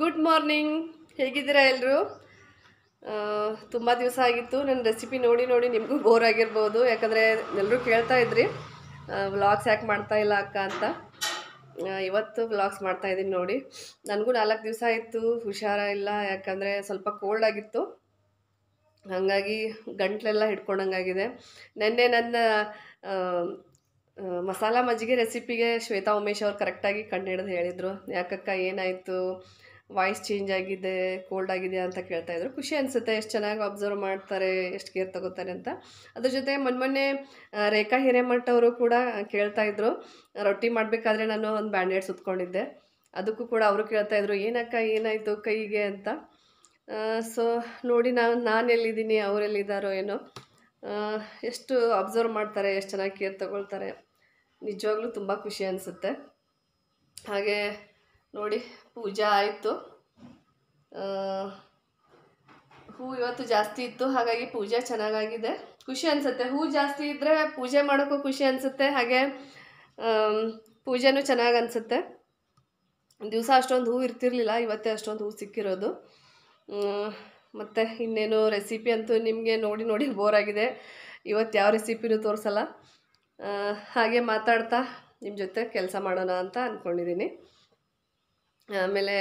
Good morning ಹೇಗಿದ್ದೀರಾ ಎಲ್ಲರೂ ತುಂಬ ದಿವಸ ಆಗಿತ್ತು. ನನ್ನ ರೆಸಿಪಿ ನೋಡಿ ನೋಡಿ ನಿಮಗೂ ಬೋರ್ ಆಗಿರ್ಬೋದು. ಯಾಕಂದರೆ ಎಲ್ಲರೂ ಕೇಳ್ತಾ ಇದ್ರಿ. ವ್ಲಾಗ್ಸ್ ಯಾಕೆ ಮಾಡ್ತಾ ಇಲ್ಲ ಅಕ್ಕ ಅಂತ. ಇವತ್ತು ವ್ಲಾಗ್ಸ್ ಮಾಡ್ತಾ ಇದ್ದೀನಿ ನೋಡಿ. ನನಗೂ ನಾಲ್ಕು ದಿವಸ ಆಯಿತು. ಹುಷಾರ ಇಲ್ಲ. ಯಾಕಂದರೆ ಸ್ವಲ್ಪ ಕೋಲ್ಡ್ ಆಗಿತ್ತು. ಹಾಗಾಗಿ ಗಂಟ್ಲೆಲ್ಲ ಹಿಡ್ಕೊಂಡಂಗಾಗಿದೆ. ನಿನ್ನೆ ನನ್ನ ಮಸಾಲ ಮಜ್ಜಿಗೆ ರೆಸಿಪಿಗೆ ಶ್ವೇತಾ ಉಮೇಶ್ ಅವ್ರು ಕರೆಕ್ಟಾಗಿ ಕಂಡು ಹಿಡಿದು ಹೇಳಿದರು. ಯಾಕಕ್ಕ ಏನಾಯಿತು? ವಾಯ್ಸ್ ಚೇಂಜ್ ಆಗಿದೆ ಕೋಲ್ಡ್ ಆಗಿದೆ ಅಂತ ಕೇಳ್ತಾ ಇದ್ರು. ಖುಷಿ ಅನಿಸುತ್ತೆ ಎಷ್ಟು ಚೆನ್ನಾಗಿ ಅಬ್ಸರ್ವ್ ಮಾಡ್ತಾರೆ, ಎಷ್ಟು ಕೇರ್ ತಗೋತಾರೆ ಅಂತ. ಅದ್ರ ಜೊತೆ ಮೊನ್ನೆ ಮೊನ್ನೆ ರೇಖಾ ಹಿರೇಮಠ ಅವರು ಕೂಡ ಕೇಳ್ತಾ ಇದ್ರು. ರೊಟ್ಟಿ ಮಾಡಬೇಕಾದ್ರೆ ನಾನು ಒಂದು ಬ್ಯಾಂಡೇಡ್ ಸುತ್ಕೊಂಡಿದ್ದೆ. ಅದಕ್ಕೂ ಕೂಡ ಅವರು ಕೇಳ್ತಾ ಇದ್ರು, ಏನಕ್ಕ, ಏನಾಯಿತು ಕೈಗೆ? ಅಂತ. ಸೊ ನೋಡಿ ನಾನು ನಾನು ಎಲ್ಲಿದ್ದೀನಿ ಅವರೆಲ್ಲಿದ್ದಾರೋ ಏನೋ. ಎಷ್ಟು ಅಬ್ಸರ್ವ್ ಮಾಡ್ತಾರೆ, ಎಷ್ಟು ಚೆನ್ನಾಗಿ ಕೇರ್ ತಗೊಳ್ತಾರೆ. ನಿಜವಾಗ್ಲೂ ತುಂಬ ಖುಷಿ ಅನಿಸುತ್ತೆ. ಹಾಗೆ ನೋಡಿ, ಪೂಜೆ ಆಯಿತು. ಹೂ ಇವತ್ತು ಜಾಸ್ತಿ ಇತ್ತು, ಹಾಗಾಗಿ ಪೂಜೆ ಚೆನ್ನಾಗಾಗಿದೆ. ಖುಷಿ ಅನಿಸುತ್ತೆ. ಹೂ ಜಾಸ್ತಿ ಇದ್ದರೆ ಪೂಜೆ ಮಾಡೋಕ್ಕೂ ಖುಷಿ ಅನಿಸುತ್ತೆ. ಹಾಗೆ ಪೂಜೆನೂ ಚೆನ್ನಾಗಿ ಅನಿಸುತ್ತೆ. ದಿವಸ ಅಷ್ಟೊಂದು ಹೂ ಇರ್ತಿರ್ಲಿಲ್ಲ, ಇವತ್ತೇ ಅಷ್ಟೊಂದು ಹೂ ಸಿಕ್ಕಿರೋದು. ಮತ್ತು ಇನ್ನೇನು ರೆಸಿಪಿ ಅಂತೂ ನಿಮಗೆ ನೋಡಿ ನೋಡಿ ಬೋರ್ ಆಗಿದೆ. ಇವತ್ತು ಯಾವ ರೆಸಿಪಿನೂ ತೋರಿಸಲ್ಲ. ಹಾಗೆ ಮಾತಾಡ್ತಾ ನಿಮ್ಮ ಜೊತೆ ಕೆಲಸ ಮಾಡೋಣ ಅಂತ ಅಂದ್ಕೊಂಡಿದ್ದೀನಿ ಆಮೇಲೆ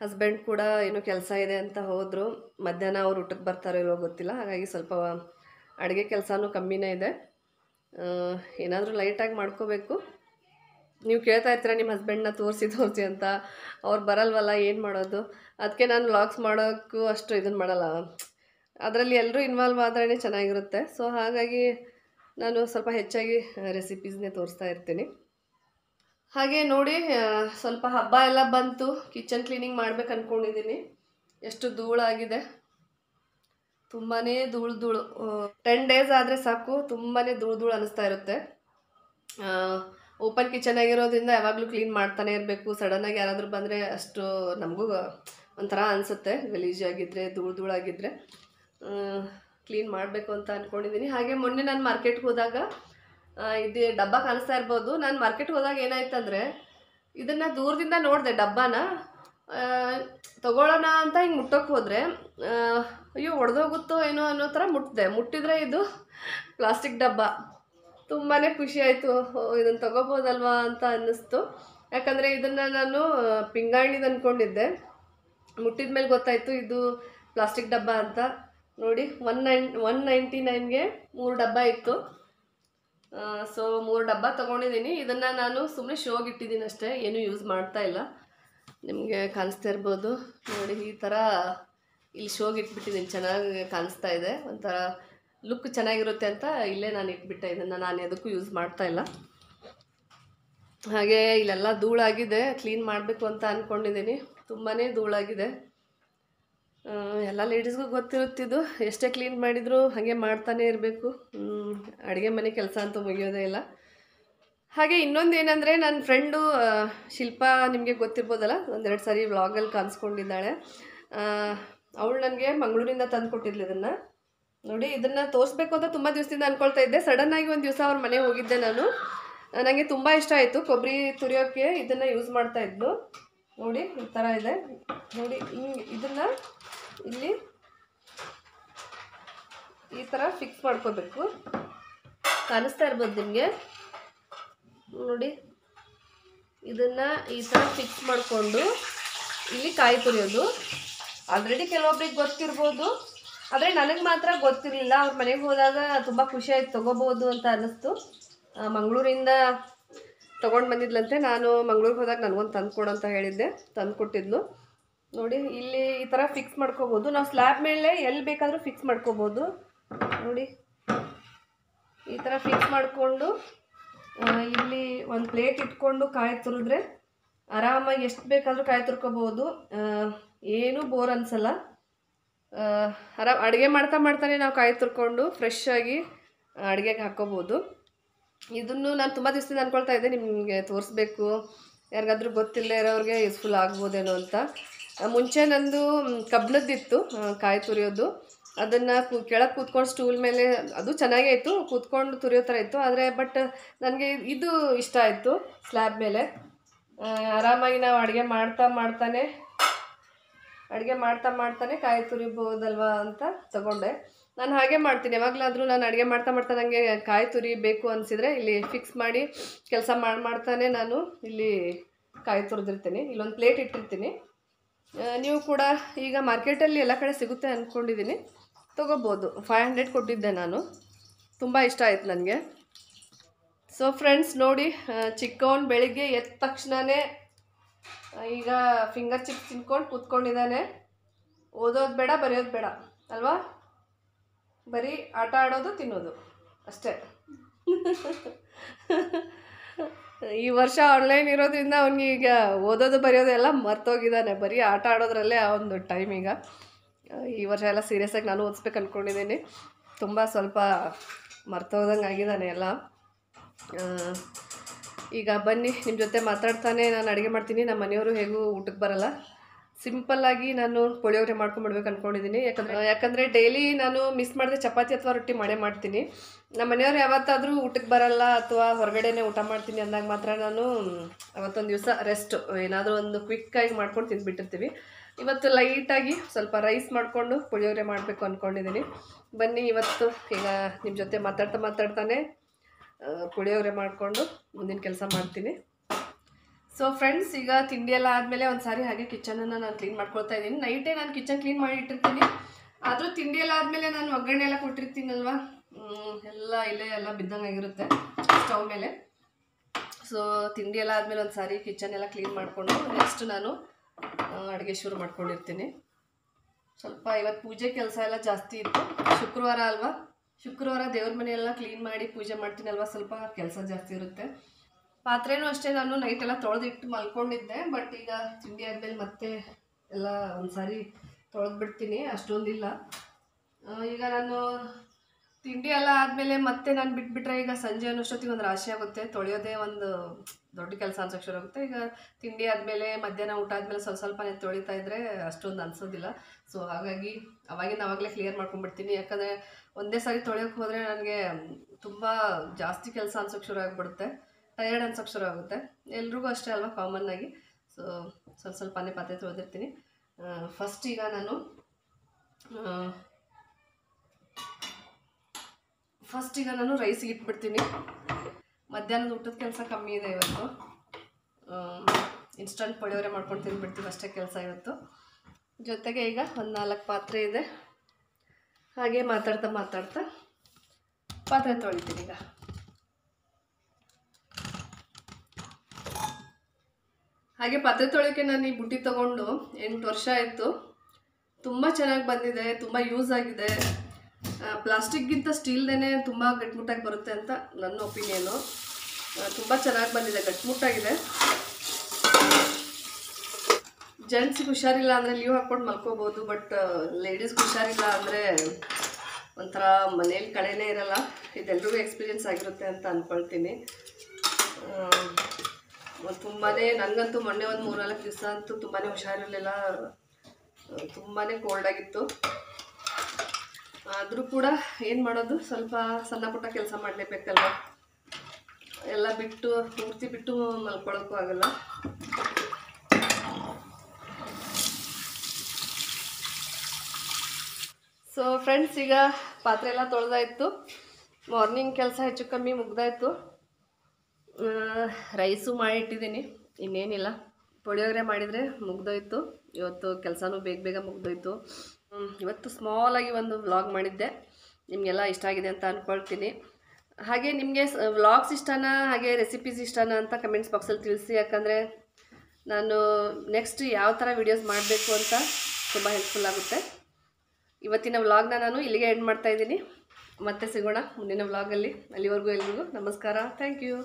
ಹಸ್ಬೆಂಡ್ ಕೂಡ ಏನೋ ಕೆಲಸ ಇದೆ ಅಂತ ಹೋದರು. ಮಧ್ಯಾಹ್ನ ಅವ್ರು ಊಟಕ್ಕೆ ಬರ್ತಾರೋ ಇಲ್ವೋ ಗೊತ್ತಿಲ್ಲ. ಹಾಗಾಗಿ ಸ್ವಲ್ಪ ಅಡುಗೆ ಕೆಲಸನೂ ಕಮ್ಮಿನೇ ಇದೆ. ಏನಾದರೂ ಲೈಟಾಗಿ ಮಾಡ್ಕೋಬೇಕು. ನೀವು ಕೇಳ್ತಾ ಇರ್ತೀರ ನಿಮ್ಮ ಹಸ್ಬೆಂಡ್ನ ತೋರಿಸಿ ತೋರಿಸಿ ಅಂತ. ಅವ್ರು ಬರಲ್ವಲ್ಲ, ಏನು ಮಾಡೋದು? ಅದಕ್ಕೆ ನಾನು ವ್ಲಾಗ್ಸ್ ಮಾಡೋಕ್ಕೂ ಅಷ್ಟು ಇದನ್ನು ಮಾಡಲ್ಲ. ಅದರಲ್ಲಿ ಎಲ್ಲರೂ ಇನ್ವಾಲ್ವ್ ಆದ್ರೇ ಚೆನ್ನಾಗಿರುತ್ತೆ. ಸೊ ಹಾಗಾಗಿ ನಾನು ಸ್ವಲ್ಪ ಹೆಚ್ಚಾಗಿ ರೆಸಿಪೀಸ್ನೇ ತೋರಿಸ್ತಾ ಇರ್ತೀನಿ. ಹಾಗೆ ನೋಡಿ ಸ್ವಲ್ಪ ಹಬ್ಬ ಎಲ್ಲ ಬಂತು. ಕಿಚನ್ ಕ್ಲೀನಿಂಗ್ ಮಾಡ್ಬೇಕು ಅಂದ್ಕೊಂಡಿದ್ದೀನಿ ಎಷ್ಟು ಧೂಳಾಗಿದೆ ತುಂಬಾ ಧೂಳು ಧೂಳು. ಟೆನ್ ಡೇಸ್ ಆದರೆ ಸಾಕು. ತುಂಬಾನೇ ಧೂಳು ಧೂಳು ಅನಿಸ್ತಾ ಇರುತ್ತೆ. ಓಪನ್ ಕಿಚನ್ ಆಗಿರೋದ್ರಿಂದ ಯಾವಾಗಲೂ ಕ್ಲೀನ್ ಮಾಡ್ತಾನೆ ಇರಬೇಕು. ಸಡನ್ನಾಗಿ ಯಾರಾದರೂ ಬಂದರೆ ಅಷ್ಟು ನಮಗೂ ಒಂಥರ ಅನಿಸುತ್ತೆ. ಗಲೀಜಾಗಿದ್ದರೆ ಧೂಳು ಧೂಳಾಗಿದ್ದರೆ ಕ್ಲೀನ್ ಮಾಡಬೇಕು ಅಂತ ಅಂದ್ಕೊಂಡಿದ್ದೀನಿ ಹಾಗೆ ಮೊನ್ನೆ ನಾನು ಮಾರ್ಕೆಟ್ಗೆ ಹೋದಾಗ ಇದು ಡಬ್ಬ ಕಾಣಿಸ್ತಾ ಇರ್ಬೋದು. ನಾನು ಮಾರ್ಕೆಟ್ಗೆ ಹೋದಾಗ ಏನಾಯ್ತಂದರೆ, ಇದನ್ನು ದೂರದಿಂದ ನೋಡಿದೆ ಡಬ್ಬನ. ತಗೊಳ್ಳೋಣ ಅಂತ ಹಿಂಗೆ ಮುಟ್ಟೋಕೆ ಹೋದರೆ ಅಯ್ಯೋ ಒಡೆದೋಗುತ್ತೋ ಏನೋ ಅನ್ನೋ ಥರ ಮುಟ್ಟಿದೆ ಮುಟ್ಟಿದ್ರೆ ಇದು ಪ್ಲಾಸ್ಟಿಕ್ ಡಬ್ಬ. ತುಂಬಾ ಖುಷಿ ಆಯಿತು. ಇದನ್ನು ತಗೋಬೋದಲ್ವಾ ಅಂತ ಅನ್ನಿಸ್ತು. ಯಾಕಂದರೆ ಇದನ್ನು ನಾನು ಪಿಂಗಾಣಿದು ಅಂದ್ಕೊಂಡಿದ್ದೆ ಮುಟ್ಟಿದ ಮೇಲೆ ಗೊತ್ತಾಯಿತು ಇದು ಪ್ಲಾಸ್ಟಿಕ್ ಡಬ್ಬ ಅಂತ. ನೋಡಿ ಒನ್ ನೈನ್ ಒನ್ ನೈಂಟಿ ನೈನ್ಗೆ ಮೂರು ಡಬ್ಬ ಇತ್ತು. ಸೊ ಮೂರು ಡಬ್ಬ ತೊಗೊಂಡಿದ್ದೀನಿ. ಇದನ್ನು ನಾನು ಸುಮ್ಮನೆ ಶೋಗೆ ಇಟ್ಟಿದ್ದೀನಿ ಅಷ್ಟೇ. ಏನೂ ಯೂಸ್ ಮಾಡ್ತಾ ಇಲ್ಲ. ನಿಮಗೆ ಕಾಣಿಸ್ತಾ ಇರ್ಬೋದು. ನೋಡಿ, ಈ ಥರ ಇಲ್ಲಿ ಶೋಗೆ ಇಟ್ಬಿಟ್ಟಿದ್ದೀನಿ. ಚೆನ್ನಾಗಿ ಕಾಣಿಸ್ತಾ ಇದೆ. ಒಂಥರ ಲುಕ್ ಚೆನ್ನಾಗಿರುತ್ತೆ ಅಂತ ಇಲ್ಲೇ ನಾನು ಇಟ್ಬಿಟ್ಟೆ ಇದನ್ನು. ನಾನು ಎದಕ್ಕೂ ಯೂಸ್ ಮಾಡ್ತಾ ಇಲ್ಲ. ಹಾಗೆ ಇಲ್ಲೆಲ್ಲ ಧೂಳಾಗಿದೆ. ಕ್ಲೀನ್ ಮಾಡಬೇಕು ಅಂತ ಅಂದ್ಕೊಂಡಿದ್ದೀನಿ ತುಂಬಾ ಧೂಳಾಗಿದೆ. ಎಲ್ಲ ಲೇಡೀಸ್ಗೂ ಗೊತ್ತಿರುತ್ತಿದ್ದು ಎಷ್ಟೇ ಕ್ಲೀನ್ ಮಾಡಿದರೂ ಹಾಗೆ ಮಾಡ್ತಾನೆ ಇರಬೇಕು. ಅಡುಗೆ ಮನೆ ಕೆಲಸ ಅಂತೂ ಮುಗಿಯೋದೇ ಇಲ್ಲ. ಹಾಗೆ ಇನ್ನೊಂದು ಏನಂದರೆ ನನ್ನ ಫ್ರೆಂಡು ಶಿಲ್ಪಾ ನಿಮಗೆ ಗೊತ್ತಿರ್ಬೋದಲ್ಲ? ಒಂದೆರಡು ಸಾರಿ ವ್ಲಾಗಲ್ಲಿ ಕಾಣಿಸ್ಕೊಂಡಿದ್ದಾಳೆ. ಅವಳು ನನಗೆ ಮಂಗಳೂರಿಂದ ತಂದು ಕೊಟ್ಟಿದ್ಲು ಇದನ್ನು. ನೋಡಿ, ಇದನ್ನು ತೋರಿಸ್ಬೇಕು ಅಂತ ತುಂಬ ದಿವಸದಿಂದ ಅಂದ್ಕೊಳ್ತಾ ಇದ್ದೆ. ಸಡನ್ನಾಗಿ ಒಂದು ದಿವಸ ಅವ್ರ ಮನೆಗೆ ಹೋಗಿದ್ದೆ ನಾನು. ನನಗೆ ತುಂಬ ಇಷ್ಟ ಆಯಿತು. ಕೊಬ್ಬರಿ ತುರಿಯೋಕ್ಕೆ ಇದನ್ನು ಯೂಸ್ ಮಾಡ್ತಾ ಇದ್ಲು. ನೋಡಿ, ಈ ಥರ ಇದೆ. ನೋಡಿ ಹಿಂಗೆ ಇದನ್ನು ಇಲ್ಲಿ ಈ ಥರ ಫಿಕ್ಸ್ ಮಾಡ್ಕೋಬೇಕು. ಕಾಣಿಸ್ತಾ ಇರ್ಬೋದು ನಿಮಗೆ? ನೋಡಿ, ಇದನ್ನು ಈ ಥರ ಫಿಕ್ಸ್ ಮಾಡಿಕೊಂಡು ಇಲ್ಲಿ ಕಾಯಿ ತುರಿಯೋದು. ಆಲ್ರೆಡಿ ಕೆಲವೊಬ್ರಿಗೆ ಗೊತ್ತಿರ್ಬೋದು, ಆದರೆ ನನಗೆ ಮಾತ್ರ ಗೊತ್ತಿರಲಿಲ್ಲ. ಅವ್ರ ಮನೆಗೆ ಹೋದಾಗ ತುಂಬ ಖುಷಿ ಆಯ್ತು ತೊಗೋಬೋದು ಅಂತ ಅನ್ನಿಸ್ತು. ಮಂಗಳೂರಿಂದ ತೊಗೊಂಡು ಬಂದಿದ್ಲಂತೆ. ನಾನು ಮಂಗ್ಳೂರಿಗೆ ಹೋದಾಗ ನನಗೊಂದು ತಂದುಕೊಡು ಅಂತ ಹೇಳಿದ್ದೆ. ತಂದು ಕೊಟ್ಟಿದ್ಲು. ನೋಡಿ, ಇಲ್ಲಿ ಈ ಥರ ಫಿಕ್ಸ್ ಮಾಡ್ಕೋಬೋದು. ನಾವು ಸ್ಲ್ಯಾಬ್ ಮೇಲೆ ಎಲ್ಲಿ ಬೇಕಾದರೂ ಫಿಕ್ಸ್ ಮಾಡ್ಕೋಬೋದು. ನೋಡಿ, ಈ ಥರ ಫಿಕ್ಸ್ ಮಾಡಿಕೊಂಡು ಇಲ್ಲಿ ಒಂದು ಪ್ಲೇಟ್ ಇಟ್ಕೊಂಡು ಕಾಯಿ ತುರಿದ್ರೆ ಆರಾಮಾಗಿ ಎಷ್ಟು ಬೇಕಾದರೂ ಕಾಯಿ ತುರ್ಕೋಬೋದು. ಏನೂ ಬೋರ್ ಅನಿಸಲ್ಲ. ಆರಾಮ್, ಅಡುಗೆ ಮಾಡ್ತಾ ಮಾಡ್ತಾನೆ ನಾವು ಕಾಯಿ ತುರ್ಕೊಂಡು ಫ್ರೆಶ್ ಆಗಿ ಅಡುಗೆಗೆ ಹಾಕ್ಕೋಬೋದು ಇದನ್ನು ನಾನು ತುಂಬ ದಿವಸದಿಂದ ಅಂದ್ಕೊಳ್ತಾ ಇದ್ದೆ, ನಿಮಗೆ ತೋರಿಸ್ಬೇಕು. ಯಾರಿಗಾದ್ರೂ ಗೊತ್ತಿಲ್ಲದೆ ಇರೋರಿಗೆ ಯೂಸ್ಫುಲ್ ಆಗ್ಬೋದೇನೋ ಅಂತ. ಮುಂಚೆ ನಂದು ಕಬ್ಬಿಣದ್ದಿತ್ತು ಕಾಯಿ ತುರಿಯೋದು. ಅದನ್ನು ಕು, ಕೆಳಗೆ ಕೂತ್ಕೊಂಡು ಸ್ಟೂಲ್ ಮೇಲೆ, ಅದು ಚೆನ್ನಾಗೇ ಇತ್ತು, ಕೂತ್ಕೊಂಡು ತುರಿಯೋ ಥರ ಇತ್ತು. ಆದರೆ ಬಟ್ ನನಗೆ ಇದು ಇಷ್ಟ ಆಯಿತು ಸ್ಲ್ಯಾಬ್ ಮೇಲೆ. ಆರಾಮಾಗಿ ನಾವು ಅಡುಗೆ ಮಾಡ್ತಾ ಮಾಡ್ತಾನೆ, ಅಡುಗೆ ಮಾಡ್ತಾ ಮಾಡ್ತಾನೆ ಕಾಯಿ ತುರಿಬೋದಲ್ವಾ ಅಂತ ತಗೊಂಡೆ. ನಾನು ಹಾಗೆ ಮಾಡ್ತೀನಿ. ಯಾವಾಗಲಾದರೂ ನಾನು ಅಡುಗೆ ಮಾಡ್ತಾ ಮಾಡ್ತಾ ನನಗೆ ಕಾಯಿ ತುರಿ ಬೇಕು ಅನಿಸಿದರೆ ಇಲ್ಲಿ ಫಿಕ್ಸ್ ಮಾಡಿ ಕೆಲಸ ಮಾಡಿ ಮಾಡ್ತಾನೆ ನಾನು. ಇಲ್ಲಿ ಕಾಯಿ ತುರಿದಿರ್ತೀನಿ. ಇಲ್ಲೊಂದು ಪ್ಲೇಟ್ ಇಟ್ಟಿರ್ತೀನಿ. ನೀವು ಕೂಡ ಈಗ ಮಾರ್ಕೆಟಲ್ಲಿ ಎಲ್ಲ ಕಡೆ ಸಿಗುತ್ತೆ ಅಂದ್ಕೊಂಡಿದ್ದೀನಿ ತೊಗೋಬೋದು. ಫೈವ್ ಹಂಡ್ರೆಡ್ ಕೊಟ್ಟಿದ್ದೆ ನಾನು. ತುಂಬ ಇಷ್ಟ ಆಯಿತು ನನಗೆ. ಸೊ ಫ್ರೆಂಡ್ಸ್ ನೋಡಿ ಚಿಕ್ಕವನ್ ಬೆಳಿಗ್ಗೆ ಎದ್ದ ತಕ್ಷಣವೇ ಈಗ ಫಿಂಗರ್ ಚಿಪ್ಸ್ ತಿನ್ಕೊಂಡು ಕೂತ್ಕೊಂಡಿದ್ದಾನೆ. ಓದೋದು ಬೇಡ, ಬರೆಯೋದು ಬೇಡ. ಅಲ್ವಾ? ಬರೀ ಆಟ ಆಡೋದು, ತಿನ್ನೋದು ಅಷ್ಟೇ. ಈ ವರ್ಷ ಆನ್ಲೈನ್ ಇರೋದ್ರಿಂದ ಅವ್ನಿಗೆ ಈಗ ಓದೋದು, ಬರೆಯೋದು ಎಲ್ಲ ಮರ್ತೋಗಿದ್ದಾನೆ. ಬರೀ ಆಟ ಆಡೋದ್ರಲ್ಲೇ ಆ ಒಂದು ಟೈಮ್ ಈಗ. ಈ ವರ್ಷ ಎಲ್ಲ ಸೀರಿಯಸ್ಸಾಗಿ ನಾನು ಓದಿಸ್ಬೇಕು ಅಂದ್ಕೊಂಡಿದ್ದೀನಿ ತುಂಬ ಸ್ವಲ್ಪ ಮರ್ತೋದಂಗೆ ಆಗಿದ್ದಾನೆ ಎಲ್ಲ. ಈಗ ಬನ್ನಿ ನಿಮ್ಮ ಜೊತೆ ಮಾತಾಡ್ತಾನೆ, ನಾನು ಅಡುಗೆ ಮಾಡ್ತೀನಿ. ನಮ್ಮ ಮನೆಯವರು ಹೇಗೂ ಊಟಕ್ಕೆ ಬರಲ್ಲ. ಸಿಂಪಲ್ಲಾಗಿ ನಾನು ಪುಳಿಯೋಗರೆ ಮಾಡ್ಕೊಂಡ್ಬಿಡ್ಬೇಕು ಅಂದ್ಕೊಂಡಿದ್ದೀನಿ ಯಾಕಂದ್ರೆ, ಯಾಕಂದರೆ ಡೈಲಿ ನಾನು ಮಿಸ್ ಮಾಡಿದ್ರೆ ಚಪಾತಿ ಅಥವಾ ರೊಟ್ಟಿ ಮಾಡೇ ಮಾಡ್ತೀನಿ. ನಮ್ಮ ಮನೆಯವ್ರು ಯಾವತ್ತಾದರೂ ಊಟಕ್ಕೆ ಬರಲ್ಲ ಅಥವಾ ಹೊರಗಡೆನೇ ಊಟ ಮಾಡ್ತೀನಿ ಅಂದಾಗ ಮಾತ್ರ ನಾನು ಅವತ್ತೊಂದು ದಿವಸ ರೆಸ್ಟ್ ಏನಾದರೂ ಒಂದು ಕ್ವಿಕ್ಕಾಗಿ ಮಾಡ್ಕೊಂಡು ತಿಂದ್ಬಿಟ್ಟಿರ್ತೀವಿ. ಇವತ್ತು ಲೈಟಾಗಿ ಸ್ವಲ್ಪ ರೈಸ್ ಮಾಡಿಕೊಂಡು ಪುಳಿಯೋಗರೆ ಮಾಡಬೇಕು ಅಂದ್ಕೊಂಡಿದ್ದೀನಿ ಬನ್ನಿ, ಇವತ್ತು ಈಗ ನಿಮ್ಮ ಜೊತೆ ಮಾತಾಡ್ತಾ ಮಾತಾಡ್ತಾನೆ ಪುಳಿಯೋಗರೆ ಮಾಡಿಕೊಂಡು ಮುಂದಿನ ಕೆಲಸ ಮಾಡ್ತೀನಿ. ಸೊ ಫ್ರೆಂಡ್ಸ್ ಈಗ ತಿಂಡಿ ಎಲ್ಲ ಆದಮೇಲೆ ಒಂದು ಸಾರಿ ಹಾಗೆ ಕಿಚನನ್ನು ನಾನು ಕ್ಲೀನ್ ಮಾಡ್ಕೊಳ್ತಾ ಇದ್ದೀನಿ. ನೈಟೇ ನಾನು ಕಿಚನ್ ಕ್ಲೀನ್ ಮಾಡಿ ಇಟ್ಟಿರ್ತೀನಿ. ಆದರೂ ತಿಂಡಿ ಎಲ್ಲ ಆದಮೇಲೆ ನಾನು ಒಗ್ಗರಣೆ ಎಲ್ಲ ಕೊಟ್ಟಿರ್ತೀನಲ್ವ? ಎಲ್ಲ ಇಲ್ಲೇ ಎಲ್ಲ ಬಿದ್ದಂಗಾಗಿರುತ್ತೆ ಸ್ಟವ್ ಮೇಲೆ. ಸೊ ತಿಂಡಿ ಎಲ್ಲ ಆದಮೇಲೆ ಒಂದು ಸಾರಿ ಕಿಚನ್ ಎಲ್ಲ ಕ್ಲೀನ್ ಮಾಡಿಕೊಂಡು ನೆಕ್ಸ್ಟ್ ನಾನು ಅಡುಗೆ ಶುರು ಮಾಡ್ಕೊಂಡಿರ್ತೀನಿ. ಸ್ವಲ್ಪ ಇವತ್ತು ಪೂಜೆ ಕೆಲಸ ಎಲ್ಲ ಜಾಸ್ತಿ ಇತ್ತು. ಶುಕ್ರವಾರ ಅಲ್ವಾ? ಶುಕ್ರವಾರ ದೇವ್ರ ಮನೆಯೆಲ್ಲ ಕ್ಲೀನ್ ಮಾಡಿ ಪೂಜೆ ಮಾಡ್ತೀನಲ್ವ? ಸ್ವಲ್ಪ ಕೆಲಸ ಜಾಸ್ತಿ ಇರುತ್ತೆ. ಪಾತ್ರೆನೂ ಅಷ್ಟೇ, ನಾನು ನೈಟ್ ಎಲ್ಲ ತೊಳೆದಿಟ್ಟು ಮಲ್ಕೊಂಡಿದ್ದೆ ಬಟ್ ಈಗ ತಿಂಡಿ ಆದಮೇಲೆ ಮತ್ತೆ ಎಲ್ಲ ಒಂದ್ಸಾರಿ ತೊಳೆದ್ಬಿಡ್ತೀನಿ, ಅಷ್ಟೊಂದಿಲ್ಲ. ಈಗ ನಾನು ತಿಂಡಿ ಎಲ್ಲ ಆದಮೇಲೆ ಮತ್ತೆ ನಾನು ಬಿಟ್ಬಿಟ್ರೆ ಈಗ ಸಂಜೆ ಅನ್ನೋಷ್ಟೊತ್ತಿಗೆ ಒಂದು ರಾಶಿ ಆಗುತ್ತೆ, ತೊಳೆಯೋದೇ ಒಂದು ದೊಡ್ಡ ಕೆಲಸ ಅನ್ಸೋಕೆ ಶುರು ಆಗುತ್ತೆ. ಈಗ ತಿಂಡಿ ಆದಮೇಲೆ ಮಧ್ಯಾಹ್ನ ಊಟ ಆದಮೇಲೆ ಸ್ವಲ್ಪ ಸ್ವಲ್ಪನೇ ತೊಳಿತಾ ಇದ್ದರೆ ಅಷ್ಟೊಂದು ಅನ್ಸೋದಿಲ್ಲ. ಸೊ ಹಾಗಾಗಿ ಅವಾಗಿಂದ ಅವಾಗಲೇ ಕ್ಲಿಯರ್ ಮಾಡ್ಕೊಂಡ್ಬಿಡ್ತೀನಿ. ಯಾಕಂದರೆ ಒಂದೇ ಸಾರಿ ತೊಳೆಯೋಕೆ ಹೋದರೆ ನನಗೆ ತುಂಬ ಜಾಸ್ತಿ ಕೆಲಸ ಅನ್ಸೋಕೆ ಶುರು ಆಗಿಬಿಡುತ್ತೆ. ಟಯರ್ಡ್ ಅನ್ಸೋಕೆ ಶುರು ಆಗುತ್ತೆ. ಎಲ್ರಿಗೂ ಅಷ್ಟೇ ಅಲ್ವಾ ಕಾಮನ್ ಆಗಿ. ಸೊ ಸ್ವಲ್ಪ ಸ್ವಲ್ಪನೇ ಪಾತ್ರೆ ತೊಳೆದಿರ್ತೀನಿ. ಫಸ್ಟ್ ಈಗ ನಾನು ಫಸ್ಟ್ ಈಗ ನಾನು ರೈಸಿಗೆ ಇಟ್ಬಿಡ್ತೀನಿ. ಮಧ್ಯಾಹ್ನದ ಊಟದ ಕೆಲಸ ಕಮ್ಮಿ ಇದೆ ಇವತ್ತು. ಇನ್ಸ್ಟಂಟ್ ಪುಳಿಯೋರೆ ಮಾಡ್ಕೊಂಡು ತಿಂದ್ಬಿಡ್ತೀವಿ ಅಷ್ಟೇ ಕೆಲಸ ಇವತ್ತು. ಜೊತೆಗೆ ಈಗ ಒಂದು ನಾಲ್ಕು ಪಾತ್ರೆ ಇದೆ. ಹಾಗೆ ಮಾತಾಡ್ತಾ ಮಾತಾಡ್ತಾ ಪಾತ್ರೆ ತೊಳಿತೀನಿ ಈಗ. ಹಾಗೆ ಪಾತ್ರೆ ತೊಳೆಯೋಕ್ಕೆ ನಾನು ಈ ಬುಟ್ಟಿ ತೊಗೊಂಡು ಎಂಟು ವರ್ಷ ಆಯಿತು. ತುಂಬ ಚೆನ್ನಾಗಿ ಬಂದಿದೆ, ತುಂಬ ಯೂಸ್ ಆಗಿದೆ. ಪ್ಲಾಸ್ಟಿಕ್ಗಿಂತ ಸ್ಟೀಲ್ದೇ ತುಂಬ ಗಟ್ಟಿಮುಟ್ಟಾಗಿ ಬರುತ್ತೆ ಅಂತ ನನ್ನ ಒಪಿನಿಯನು. ತುಂಬ ಚೆನ್ನಾಗಿ ಬಂದಿದೆ ಗಟ್ಟಿಮುಟ್ಟಾಗಿದೆ ಜೆಂಟ್ಸ್ಗೆ ಹುಷಾರಿಲ್ಲ ಅಂದರೆ ಲೀವ್ ಹಾಕ್ಕೊಂಡು ಮಲ್ಕೋಬೋದು, ಬಟ್ ಲೇಡೀಸ್ಗೆ ಹುಷಾರಿಲ್ಲ ಅಂದರೆ ಒಂಥರ ಮನೇಲಿ ಕಳೆನೇ ಇರಲ್ಲ. ಇದೆಲ್ರಿಗೂ ಎಕ್ಸ್ಪೀರಿಯನ್ಸ್ ಆಗಿರುತ್ತೆ ಅಂತ ಅಂದ್ಕೊಳ್ತೀನಿ ತುಂಬಾ ನನಗಂತೂ ಮೊನ್ನೆ ಒಂದು ಮೂರ್ನಾಲ್ಕು ದಿವಸ ಅಂತೂ ತುಂಬಾ ಹುಷಾರಿರಲಿಲ್ಲ. ತುಂಬಾ ಕೋಲ್ಡ್ ಆಗಿತ್ತು. ಆದರೂ ಕೂಡ ಏನು ಮಾಡೋದು? ಸ್ವಲ್ಪ ಸಣ್ಣ ಪುಟ್ಟ ಕೆಲಸ ಮಾಡಲೇಬೇಕಲ್ವ? ಎಲ್ಲ ಬಿಟ್ಟು, ಪೂರ್ತಿ ಬಿಟ್ಟು ಮಲ್ಕೊಳ್ಳೋಕ್ಕೂ ಆಗಲ್ಲ. ಸೊ ಫ್ರೆಂಡ್ಸ್ ಈಗ ಪಾತ್ರೆ ಎಲ್ಲ ತೊಳೆದಾಯ್ತು. ಮಾರ್ನಿಂಗ್ ಕೆಲಸ ಹೆಚ್ಚು ಕಮ್ಮಿ ಮುಗ್ದಾಯ್ತು. ರೈಸು ಮಾಡಿಟ್ಟಿದ್ದೀನಿ. ಇನ್ನೇನಿಲ್ಲ. ಪುಳಿಯೋಗರೆ ಮಾಡಿದರೆ ಮುಗ್ದೋಯ್ತು. ಇವತ್ತು ಕೆಲಸನೂ ಬೇಗ ಬೇಗ ಮುಗ್ದೋಯ್ತು. ಇವತ್ತು ಸ್ಮಾಲಾಗಿ ಒಂದು ವ್ಲಾಗ್ ಮಾಡಿದ್ದೆ. ನಿಮಗೆಲ್ಲ ಇಷ್ಟ ಆಗಿದೆ ಅಂತ ಅಂದ್ಕೊಳ್ತೀನಿ ಹಾಗೆ ನಿಮಗೆ ವ್ಲಾಗ್ಸ್ ಇಷ್ಟನಾ, ಹಾಗೆ ರೆಸಿಪೀಸ್ ಇಷ್ಟನಾ ಅಂತ ಕಮೆಂಟ್ಸ್ ಬಾಕ್ಸಲ್ಲಿ ತಿಳಿಸಿ. ಯಾಕಂದರೆ ನಾನು ನೆಕ್ಸ್ಟ್ ಯಾವ ಥರ ವೀಡಿಯೋಸ್ ಮಾಡಬೇಕು ಅಂತ ತುಂಬ ಹೆಲ್ಪ್ಫುಲ್ ಆಗುತ್ತೆ. ಇವತ್ತಿನ ವ್ಲಾಗ್ನ ನಾನು ಇಲ್ಲಿಗೆ ಎಂಡ್ ಮಾಡ್ತಾ ಇದ್ದೀನಿ. ಮತ್ತೆ ಸಿಗೋಣ ಮುಂದಿನ ವ್ಲಾಗಲ್ಲಿ ಅಲ್ಲಿವರೆಗೂ ಎಲ್ರಿಗೂ ನಮಸ್ಕಾರ. Thank you